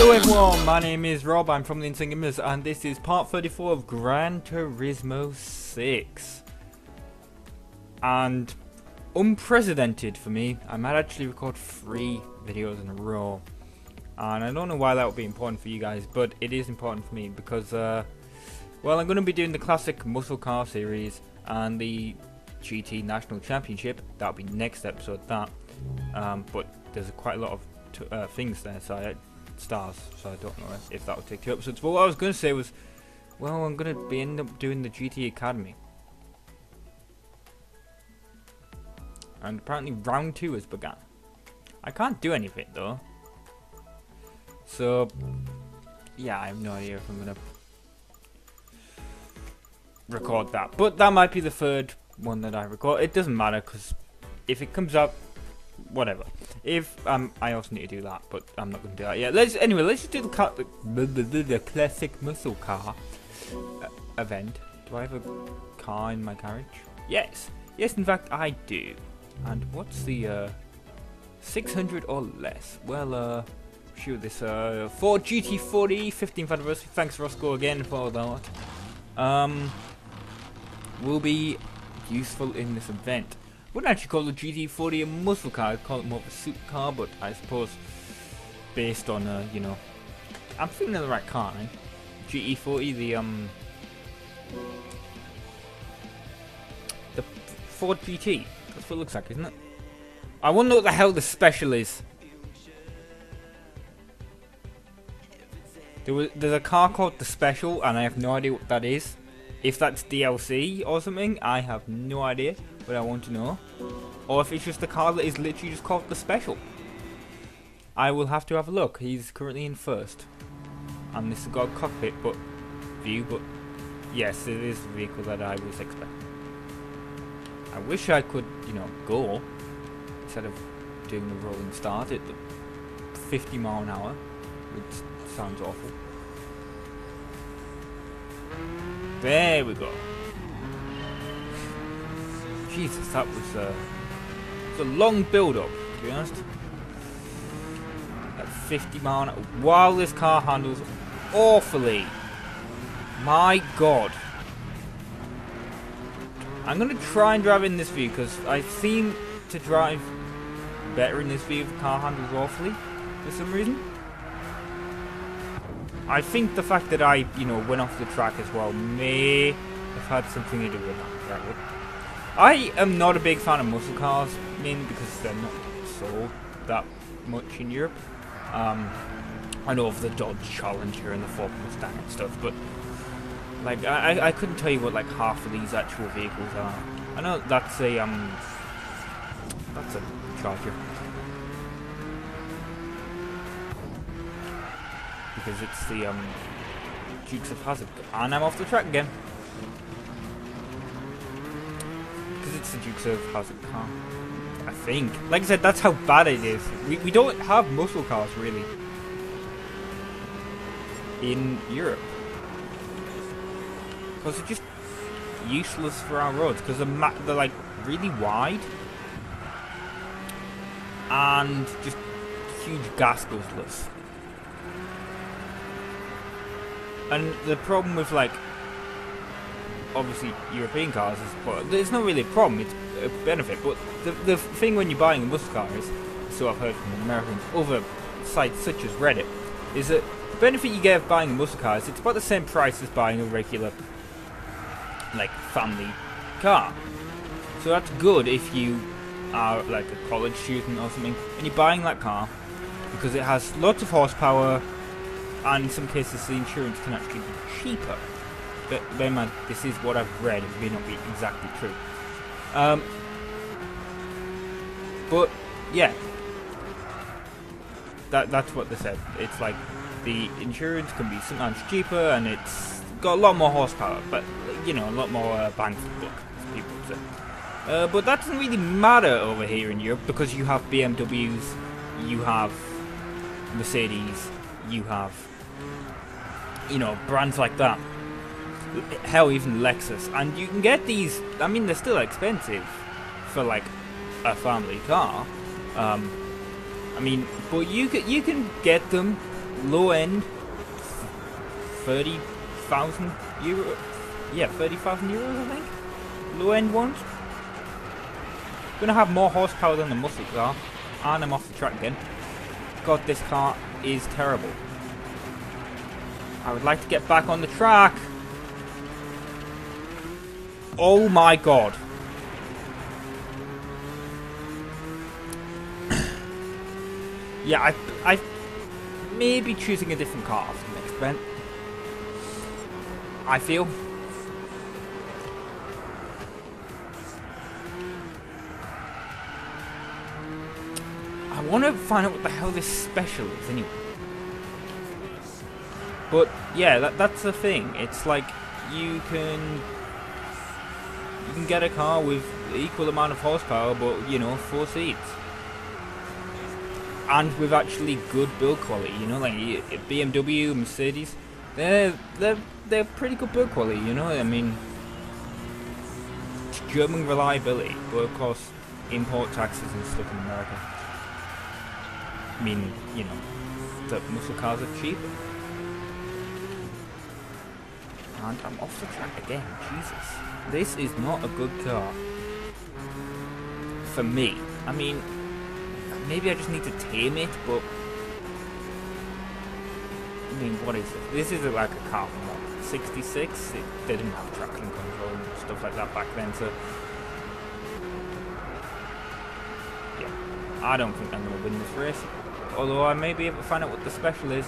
Hello everyone, my name is Rob, I'm from the Insane Gamers, and this is part 34 of Gran Turismo 6. And unprecedented for me, I might actually record three videos in a row. And I don't know why that would be important for you guys, but it is important for me because, uh, well, I'm going to be doing the classic muscle car series and the GT National Championship. That'll be next episode, that. Um, but there's quite a lot of uh, things there, so I, stars, so I don't know if that will take two episodes. But what I was going to say was, well, I'm going to be end up doing the GT Academy. And apparently round two has begun. I can't do anything though. So, yeah, I have no idea if I'm going to record that. But that might be the third one that I record. It doesn't matter because if it comes up, whatever. If um, I also need to do that, but I'm not going to do that yet. Let's anyway. Let's just do the car, the, the, the, classic muscle car uh, event. Do I have a car in my garage? Yes, yes. In fact, I do. And what's the uh, 600 or less? Well, uh, shoot this uh, Ford GT40 15th anniversary. Thanks Roscoe again for that. Um, will be useful in this event. Wouldn't actually call the GT40 a muscle car, I'd call it more of a suit car, but I suppose based on, uh, you know, I'm thinking of the right car, eh? GT40, the, um, the Ford GT. That's what it looks like, isn't it? I wonder what the hell the special is. There was, there's a car called the Special, and I have no idea what that is. If that's DLC or something, I have no idea, but I want to know. Or if it's just a car that is literally just called the Special. I will have to have a look. He's currently in first. And this has got cockpit but view, but yes, it is the vehicle that I was expecting. I wish I could, you know, go instead of doing the rolling start at 50 mile an hour, which sounds awful. There we go. Jesus, that was, uh, was a long build-up, to be honest. At 50 mile an hour. While this car handles awfully. My God. I'm going to try and drive in this view because I seem to drive better in this view if the car handles awfully for some reason. I think the fact that I, you know, went off the track as well may have had something to do with that. I am not a big fan of muscle cars, mainly because they're not sold that much in Europe. Um, I know of the Dodge Challenger and the Ford Mustang and stuff, but like I, I couldn't tell you what like half of these actual vehicles are. I know that's a um, that's a Charger. Because it's the um, Dukes of Hazzard. And I'm off the track again. Because it's the Dukes of Hazzard car. I think. Like I said, that's how bad it is. We, we don't have muscle cars, really. In Europe. Because they're just useless for our roads. Because they're, they're like really wide. And just huge gas guzzlers. And the problem with like obviously European cars is well, it's not really a problem, it's a benefit. But the the thing when you're buying a muscle car is, so I've heard from Americans, other sites such as Reddit, is that the benefit you get of buying a muscle car is it's about the same price as buying a regular like family car. So that's good if you are like a college student or something and you're buying that car because it has lots of horsepower and in some cases the insurance can actually be cheaper. But bear in mind, this is what I've read, it may not be exactly true. Um, but, yeah. That, that's what they said. It's like, the insurance can be sometimes cheaper and it's got a lot more horsepower, but, you know, a lot more uh, bang for the buck, as people say. Uh, but that doesn't really matter over here in Europe because you have BMWs, you have Mercedes, you have you know, brands like that. Hell, even Lexus. And you can get these, I mean, they're still expensive for like a family car. Um, I mean, but you can, you can get them low end, thirty thousand euro. Yeah, thirty thousand euros, I think. Low end ones. Gonna have more horsepower than the muscle car, and I'm off the track again. God, this car is terrible. I would like to get back on the track. Oh my god. yeah, I, I may be choosing a different car for the next event. I feel. I want to find out what the hell this special is anyway. But yeah, that, that's the thing. It's like you can you can get a car with equal amount of horsepower, but you know, four seats, and with actually good build quality. You know, like BMW, Mercedes, they're they're they're pretty good build quality. You know, I mean, it's German reliability, but of course, import taxes and stuff in America. I mean, you know, the muscle cars are cheaper. And I'm off the track again, Jesus. This is not a good car. For me. I mean, maybe I just need to tame it, but... I mean, what is it? This is like a car from what, 66? It, didn't have traction control and stuff like that back then, so... Yeah. I don't think I'm going to win this race. Although I may be able to find out what the special is.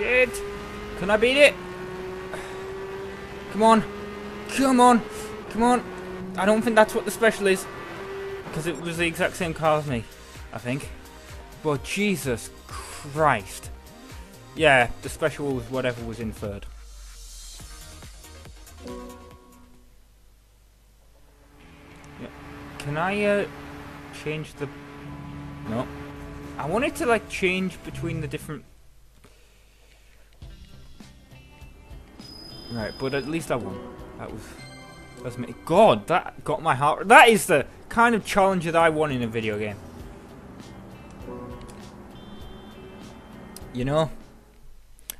Shit! Can I beat it? Come on. Come on. Come on. I don't think that's what the special is. Because it was the exact same car as me. I think. But Jesus Christ. Yeah, the special was whatever was in third. Yeah. Can I uh, change the... No. I wanted to like change between the different Right, but at least I won. That was... That's me. God, that got my heart... That is the kind of challenge that I want in a video game. You know?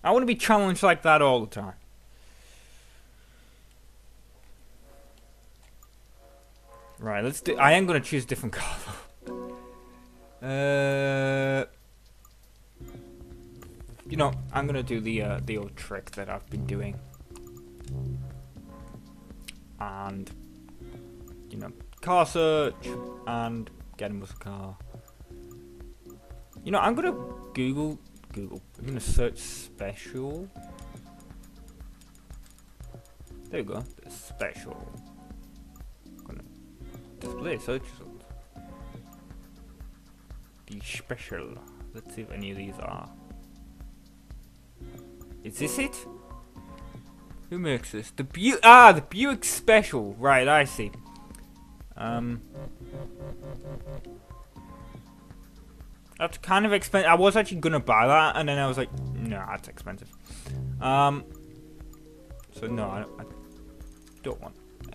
I want to be challenged like that all the time. Right, let's do... I am going to choose a different car, Uh... You know, I'm going to do the, uh, the old trick that I've been doing and you know car search and get a muscle car. You know, I'm gonna Google Google. I'm gonna search special. There you go. Special. I'm gonna display search results. The special. Let's see if any of these are. Is this it? Who makes this? The Bu Ah, the Buick Special. Right, I see. Um, that's kind of expensive. I was actually gonna buy that, and then I was like, no, that's expensive. Um, so no, I, I don't want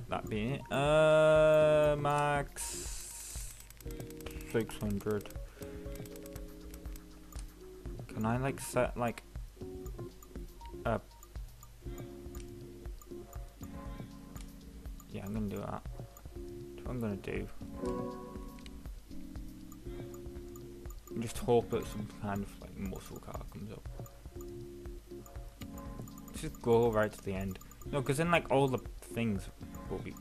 that being it. Uh, max six hundred. Can I like set like a Yeah, I'm gonna do that. That's what I'm gonna do. Just hope that some kind of like muscle car comes up. Just go right to the end. No, because then like all the things will be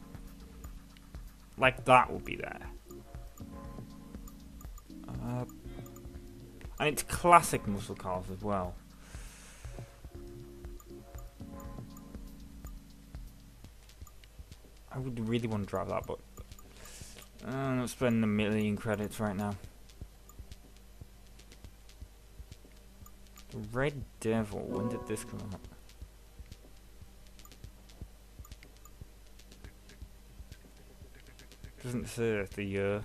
like that will be there. Uh, and it's classic muscle cars as well. Really want to drive that, but uh, I'm not spending a million credits right now. The Red Devil, when did this come out? Doesn't say the year,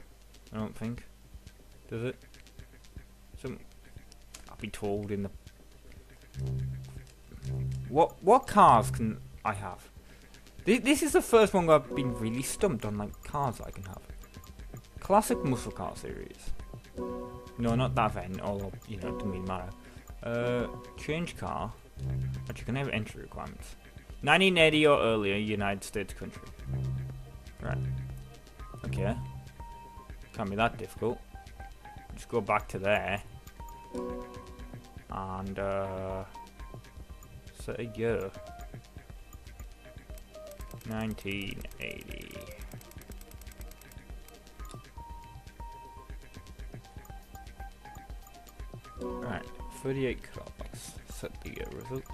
I don't think. Does it? Some, I'll be told in the... What, what cars can I have? This is the first one I've been really stumped on like cars I can have. Classic Muscle Car Series. No, not that event, although, you know, it doesn't really matter. Uh, change car. But you can have entry requirements. 1980 or earlier, United States country. Right. Okay. Can't be that difficult. Just go back to there. And, uh... Set a year. 1980. Right, 38 cars. Set the results.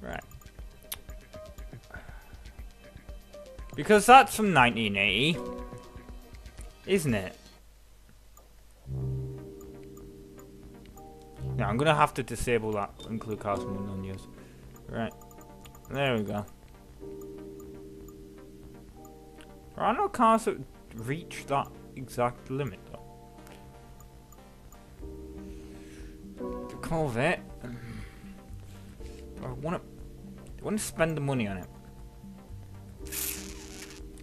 Right. Because that's from 1980. Isn't it? Yeah, I'm gonna have to disable that include cars from unknown use. Right. There we go. Cars that reach that exact limit though. The Corvette. I wanna I wanna spend the money on it.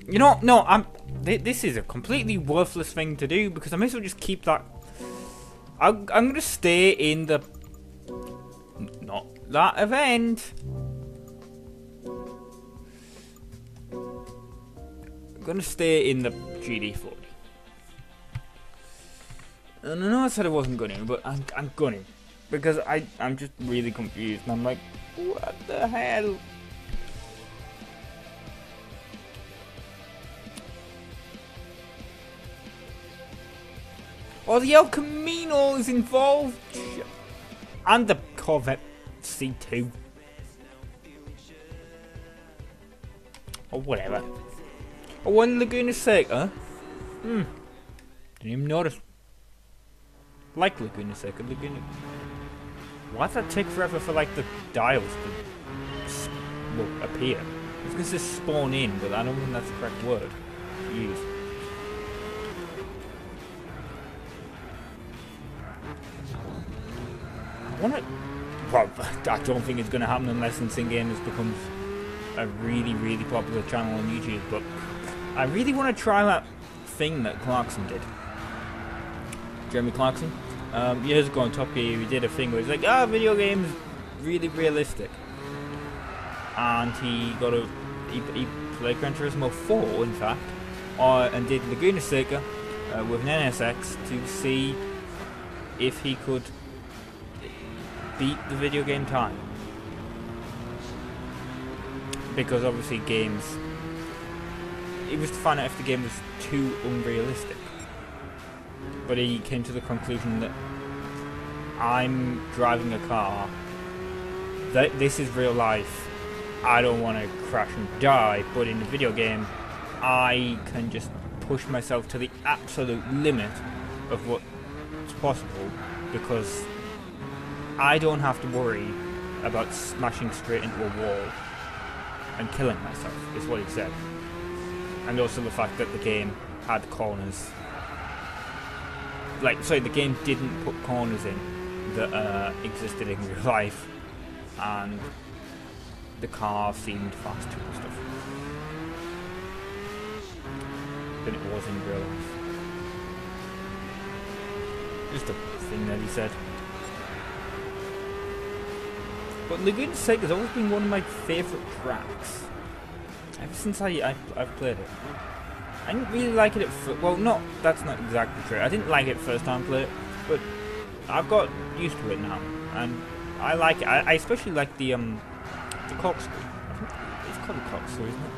You know, no, I'm. Th this is a completely worthless thing to do because I may as well just keep that. I'm, I'm gonna stay in the. Not that event. Gonna stay in the GT40. And I know I said I wasn't to, but I'm, I'm to. Because I, I'm just really confused. And I'm like, what the hell? Oh, the El Camino is involved. And the Corvette C2. Or whatever. Oh, one Laguna Seca. Huh? Hmm. Didn't even notice. Like Laguna Seca. Laguna. Why does that take forever for like the dials to well, appear? It's because they spawn in, but I don't think that's the correct word to use. I want to. Well, I don't think it's going to happen unless Insane Gamers becomes a really, really popular channel on YouTube. But I really want to try that thing that Clarkson did. Jeremy Clarkson. Um, years ago on Top Gear, he did a thing where he's like, ah, video games really realistic. And he got a. He, he played Gran Turismo 4, in fact, uh, and did Laguna Seca uh, with an NSX to see if he could beat the video game time. Because obviously games it was to find out if the game was too unrealistic. But he came to the conclusion that I'm driving a car. That this is real life. I don't want to crash and die, but in the video game, I can just push myself to the absolute limit of what's possible because I don't have to worry about smashing straight into a wall and killing myself, is what he said. And also the fact that the game had corners. Like, sorry, the game didn't put corners in that uh, existed in real life. And the car seemed faster and stuff. Than it was in real life. Just a thing that he said. But Seca has always been one of my favourite tracks. Ever since I, I, I've played it. I didn't really like it at first. Well, not, that's not exactly true. I didn't like it first time I played it, but I've got used to it now. And I like it. I, I especially like the, um, the corkscrew. It's called a corkscrew, isn't it?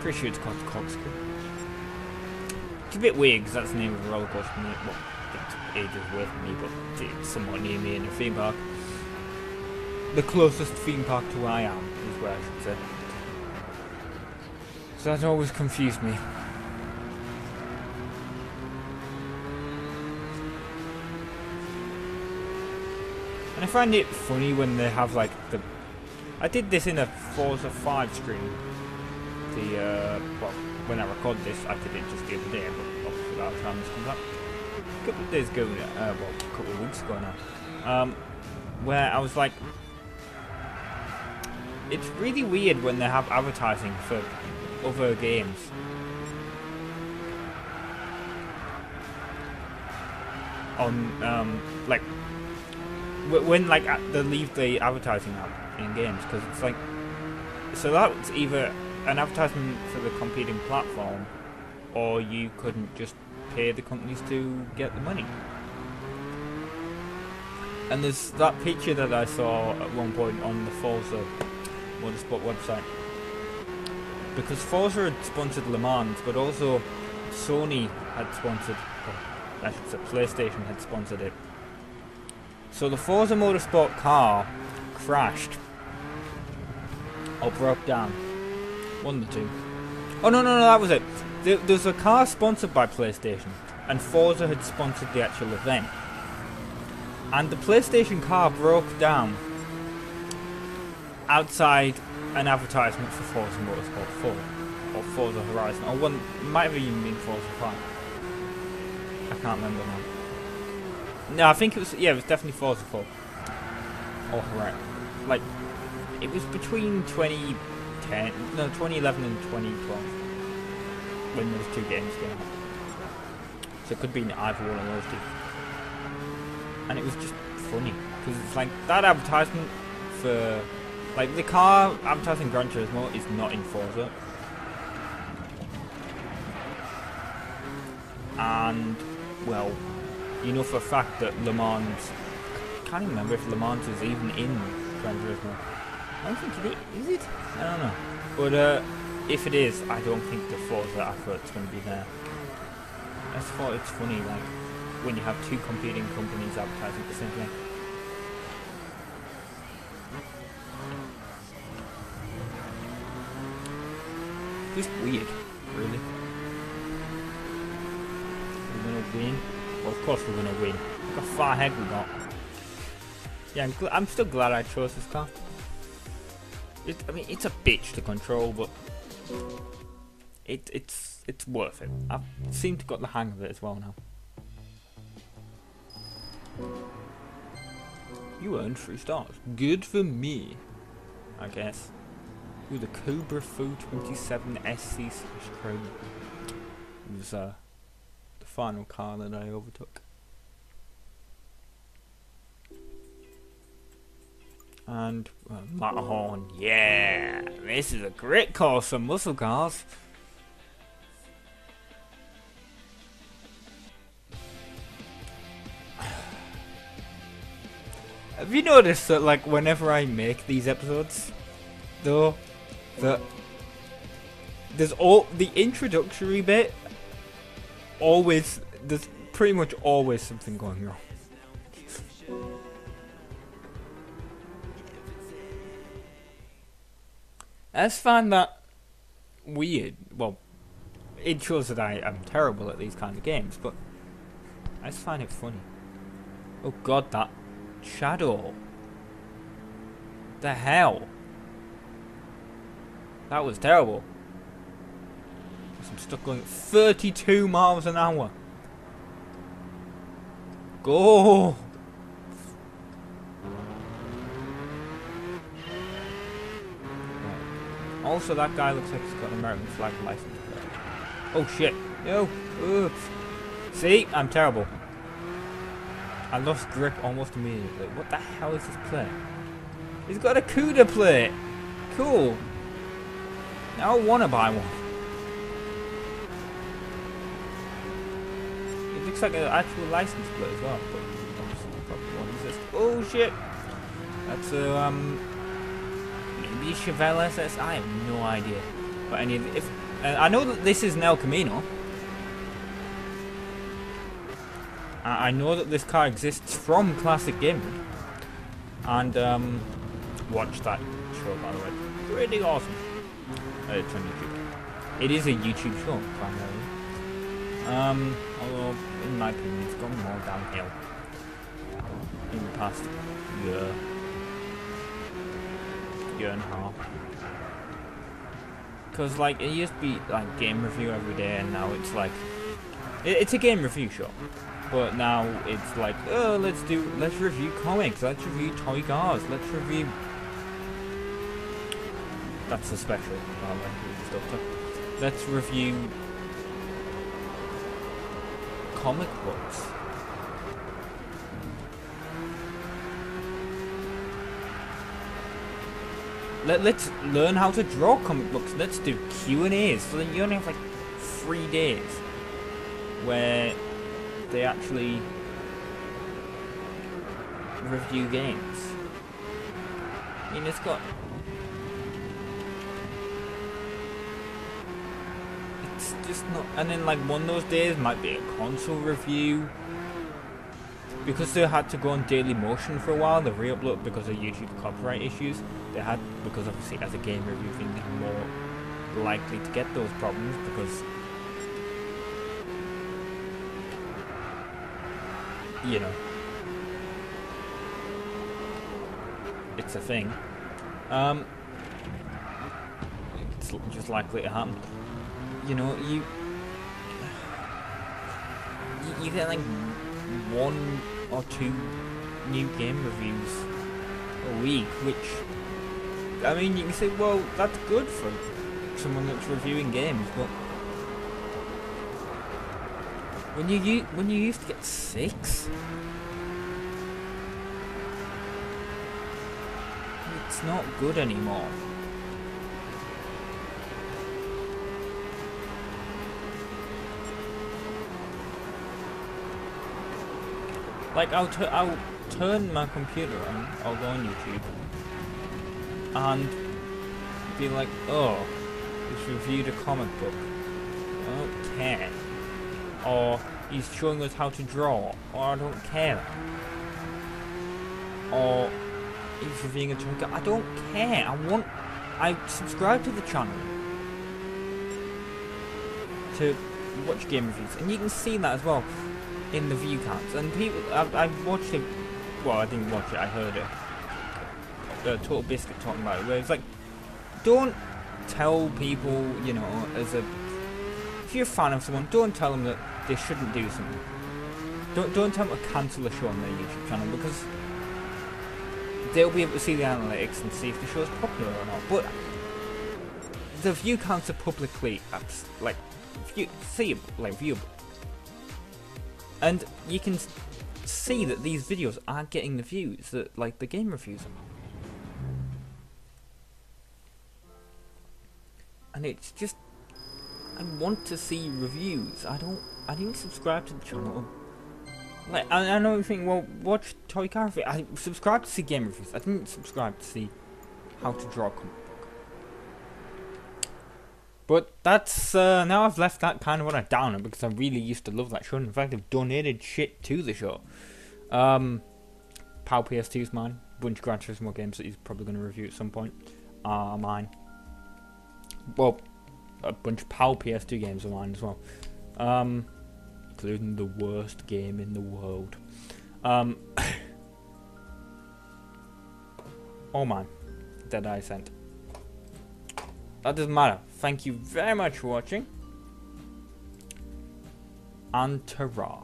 Pretty sure it's called the corkscrew. It's a bit weird because that's the name of a roller coaster. Well, it's ages away from me, but it's somewhat near me in a theme park the closest theme park to where I am, is where I should say. That always confused me. And I find it funny when they have like the... I did this in a Forza 5 stream. The, uh, well, when I record this, I did it just the other day, but obviously the time this comes up. A couple of days ago, uh, well, a couple of weeks ago now. Um, where I was like, it's really weird when they have advertising for other games. on um, like wh- when like they leave the advertising out in games because it's like so that's either an advertisement for the competing platform or you couldn't just pay the companies to get the money. And there's that picture that I saw at one point on the Forza Motorsport website. Because Forza had sponsored Le Mans, but also Sony had sponsored, or I should say PlayStation had sponsored it. So the Forza Motorsport car crashed or broke down. One of the two. Oh no no no that was it. There, was a car sponsored by PlayStation, and Forza had sponsored the actual event. And the PlayStation car broke down outside an advertisement for Forza Motorsport 4 or Forza Horizon, or one might have even been Forza 5. I can't remember now. No, I think it was yeah, it was definitely Forza 4 or Horizon. Like it was between 2010, no, 2011 and 2012 when those two games came out. So it could be either one of those two. And it was just funny because it's like that advertisement for like the car advertising Gran Turismo is not in Forza. And well, you know for a fact that Le Mans I can't even remember if Le Mans is even in Gran Turismo. I don't think it is, is it? I don't know. But uh, if it is, I don't think the Forza advert's going to be there. I just thought it's funny, like, when you have two competing companies advertising the same thing. Just weird, really. We're gonna win. Well, of course we're gonna win. Look how far ahead we got. Yeah, I'm, I'm still glad I chose this car. It, I mean, it's a bitch to control, but it it's it's worth it. I've seemed to got the hang of it as well now. You earned three stars. Good for me, I guess. Ooh, the Cobra 427 SC slash Chrome. Was uh, the final car that I overtook. And uh, Matterhorn, yeah, this is a great course for muscle cars. Have you noticed that, like, whenever I make these episodes, though, that there's all the introductory bit, always there's pretty much always something going wrong. I just find that weird. Well, it shows that I am terrible at these kind of games, but I just find it funny. Oh god, that shadow. The hell? That was terrible. I'm stuck going 32 miles an hour. Go! Also, that guy looks like he's got an American flag license plate. Oh shit! No! Ugh. See, I'm terrible. I lost grip almost immediately. What the hell is this plate? He's got a CUDA plate! Cool! I wanna buy one. It looks like an actual license plate as well, but obviously. Oh shit! That's a, um, maybe Chevelle SS? I have no idea. But any if uh, I know that this is an El Camino. I I know that this car exists from Classic Gaming. And um, watch that show by the way. Pretty awesome. Uh, it's on YouTube. It is a YouTube show primarily. Um, although in my opinion it's gone more downhill in the past year, year and a half. Cause like it used to be like game review every day, and now it's like it, it's a game review show. But now it's like, oh, let's do, let's review comics, let's review toy cars, let's review. That's the special. Let's review comic books. Let, let's learn how to draw comic books. Let's do Q and A's. So then you only have like three days where they actually review games. I mean, it's got And then, like, one of those days might be a console review. Because they had to go on Daily Motion for a while, the re upload because of YouTube copyright issues. They had, because obviously, as a game review thing, they're more likely to get those problems because. You know, it's a thing. Um, it's just likely to happen. You know, you you, get like one or two new game reviews a week, which I mean, you can say, well, that's good for someone that's reviewing games, but when you when you used to get six. It's not good anymore. Like, I'll, I'll turn my computer on, I'll go on YouTube, and be like, oh, he's reviewed a comic book. I don't care. Or, he's showing us how to draw, or I don't care. Or, he's reviewing a toy. I don't care. I want. I subscribe to the channel to watch game reviews, and you can see that as well in the view counts. And people, I've, I've watched it. Well, I didn't watch it. I heard it. Uh, the Total Biscuit talking about it, where it's like, don't tell people, you know, as a if you're a fan of someone, don't tell them that they shouldn't do something. Don't don't tell them to cancel a show on their YouTube channel because they'll be able to see the analytics and see if the show is popular or not. But the view counts are publicly like view, seeable, like viewable, and you can see that these videos aren't getting the views that like the game reviews are. And it's just I want to see reviews. I don't I didn't subscribe to the channel like, I, I know you think, well, watch Toy Car. I subscribed to see game reviews. I didn't subscribe to see how to draw a. But that's, uh, now I've left that kind of on a downer because I really used to love that show. In fact, I've donated shit to the show. Um, PAL PS2's mine. Bunch of Gran Turismo games that he's probably going to review at some point are mine. Well, a bunch of PAL PS2 games are mine as well. Um, including the worst game in the world. Um, oh man, Dead Eye Sent. That doesn't matter. Thank you very much for watching. And ta